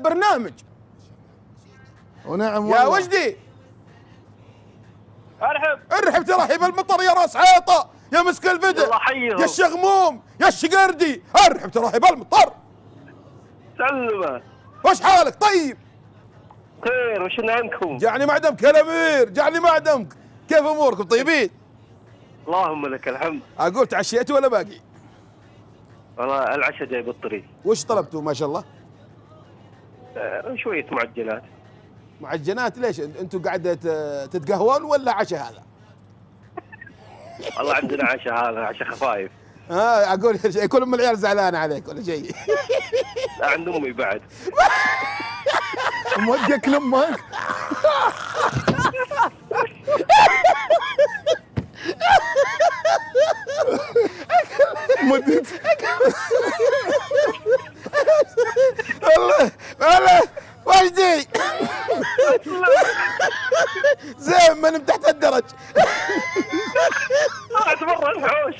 البرنامج. ونعم يا والله. وجدي. أرحب. ارحب ترحب المطر يا راس حيطه يا مسك يحييهم. يا الشغموم يا الشقردي. ارحب ترحب المطر. سلمة وش حالك؟ طيب. خير وش عنكم جعني معدمك يا الامير جعني معدمك كيف أموركم؟ طيبين؟ اللهم لك الحمد. أقول تعشيتوا ولا باقي؟ والله العشاء جاي بالطريق. وش طلبتوا؟ ما شاء الله. آه، شوية معجنات. معجنات؟ ليش؟ أنتم قاعد ت- تتقهون ولا عشاء هذا؟ والله عندنا عشاء هذا عشاء خفايف. ها أقول يكون ام العيال زعلانة عليك ولا شيء. لا عند أمي بعد. موديك لأمك. موديك والله والله وجدي زين من تحت الدرج؟ برا الحوش.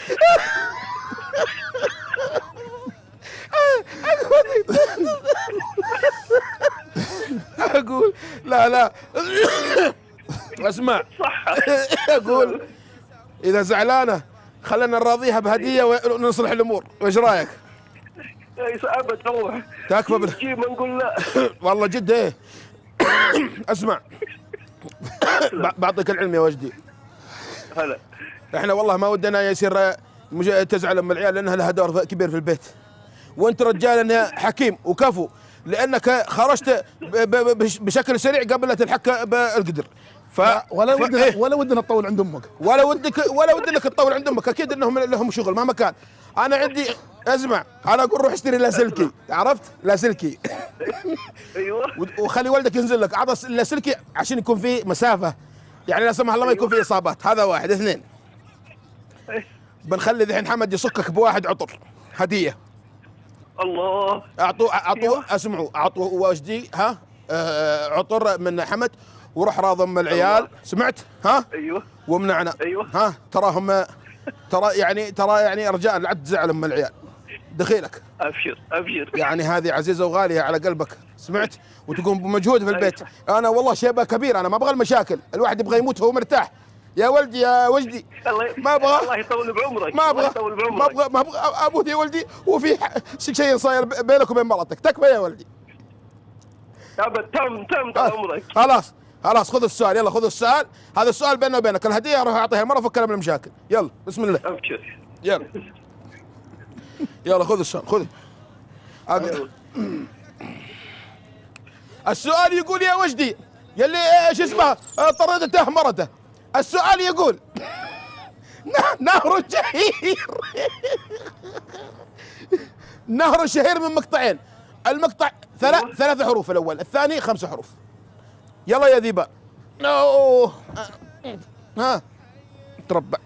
أقول لا لا. أسمع. صح. أقول إذا زعلانة خلينا نراضيها بهدية ونصلح الأمور. وش رأيك؟ اي أبد روح تكفى بال- ما نقول لا. والله جد إيه. اسمع. بعطيك العلم يا وجدي. هلا. إحنا والله ما ودنا يصير مج- تزعل أم العيال لانها لها دور كبير في البيت. وأنت رجال حكيم وكفو. لأنك خرجت ب- ب- بش- بشكل سريع قبل لا تلحق بالقدر. ف ولا ف- ودنا إيه؟ ولا ودنا تطول عند أمك. ولا ودك ولا ود انك تطول عند أمك. أكيد إنهم لهم شغل مهما كان. أنا عندي اسمع أنا أقول روح اشتري لاسلكي. عرفت؟ لاسلكي. أيوه. وخلي والدك ينزل لك. أعطى اللاسلكي عشان يكون في مسافة. يعني لا سمح الله ما يكون في إصابات. هذا واحد. اثنين. بنخلي ذحين حمد يصكك بواحد عطر. هدية. الله. اعطوه اعطوه اسمعوا. اعطوه وجدي ها؟ عطر من حمد وروح راض ام العيال. سمعت؟ ها؟ أيوه. ومنعنا. أيوة. ها؟ تراهم ترى يعني ترى يعني رجاء لا تزعل ام العيال. دخيلك. أبشر أبشر. يعني هذه عزيزة وغالية على قلبك. سمعت؟ وتقوم بمجهود في البيت. أنا والله شيبه كبير أنا ما أبغى المشاكل. الواحد يبغى يموت وهو مرتاح. يا ولدي يا وجدي. ما أبغى. الله يطول بعمرك. ما أبغى. ما أبغى ما أبغى. أموت يا ولدي وفي شيء صاير بينك وبين مرتك تكفى يا ولدي. ابد تم تم طال عمرك خلاص خلاص خذ السؤال يلا خذ السؤال. هذا السؤال بيننا وبينك الهدية أروح أعطيها المره فكنا من المشاكل يلا بسم الله. ابشر يلا. يلا خذ السؤال خذ. السؤال يقول يا وجدي يلي إيش اسمه طردته مرته السؤال يقول نهر شهير نهر شهير من مقطعين. المقطع ثلاث ثلاث حروف الأول الثاني خمس حروف. يلا يا ذيبا أوه. ها. تربع.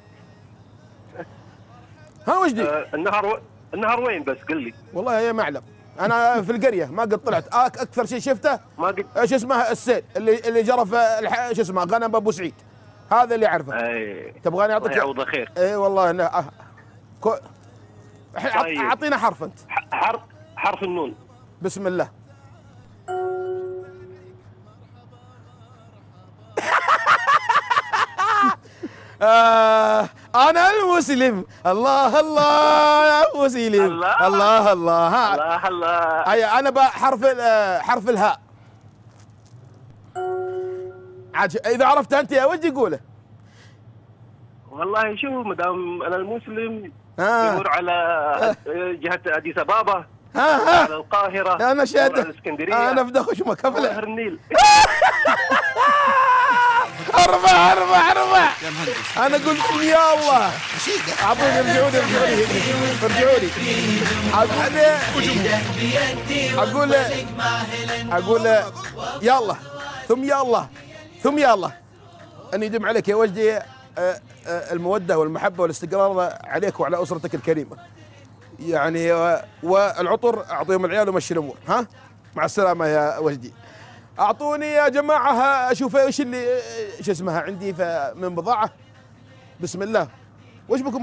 ها وجدي آه، النهر و... النهر وين بس؟ قل لي. والله يا معلم أنا في القرية ما قد طلعت. أك- أكثر شيء شفته؟ ما قد إيش اسمه؟ السيل اللي اللي جرى في الح... شو اسمه؟ غنم أبو سعيد. هذا اللي أعرفه. أي. تبغاني اعطيك يعوضه خير إي والله انه أه. كو... الحين أعط- طيب. اعطينا حرف أنت. حرف حرف النون. بسم الله. آه أنا المسلم. الله الله يا مسلم. الله. الله الله. ها. الله الله. أي أنا بقى حرف ال- آه، حرف الهاء. عاد إذا عرفت أنت يا ودي قوله. والله شوف مدام أنا المسلم ها يمر على جهة أديس ابابا ها ها. على القاهرة أنا يمر على شاد الاسكندريه أنا في خشمك نهر النيل ارفع ارفع ارفع أنا قلت يا الله. اعطوني ارجعوا لي ارجعوا لي ارجعوا لي. أقول أقول أقول يلا ثم يا الله. ثم يا الله. ان يدم عليك يا وجدي آه، آه، المودة والمحبة والاستقرار عليك وعلى أسرتك الكريمة. يعني والعطر أعطيهم العيال ومشي الأمور. ها؟ مع السلامة يا وجدي أعطوني يا جماعة أشوف إيش اللي إيش اسمها عندي من بضاعة. بسم الله. وش بكم؟